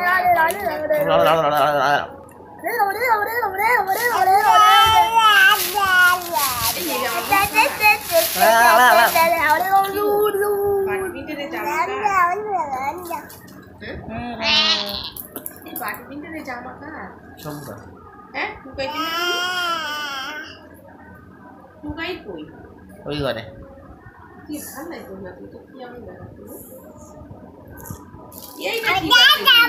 লুকাই কই ওই ঘরে কি ভাল লাগে তোমরা তুই তো কি আমি দেখাচ্ছি এইটা